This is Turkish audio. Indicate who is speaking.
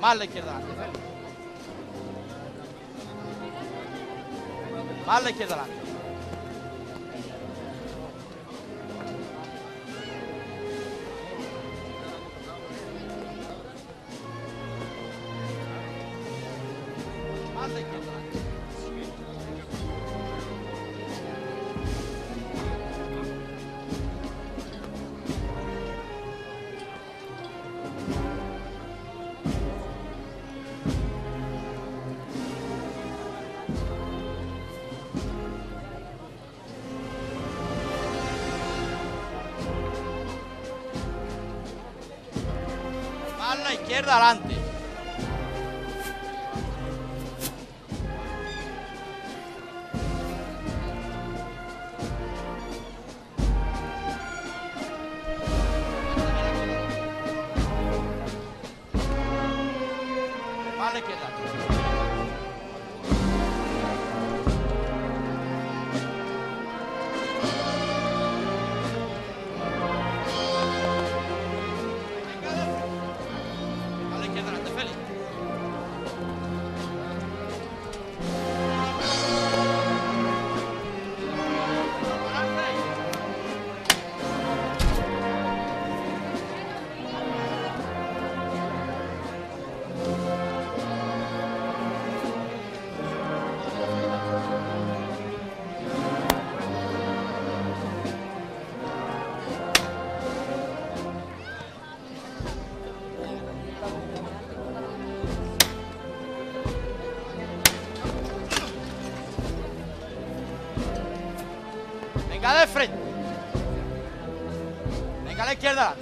Speaker 1: Más la izquierda adelante. Más la izquierda Más la izquierda adelante. Venga de frente. Venga a la izquierda.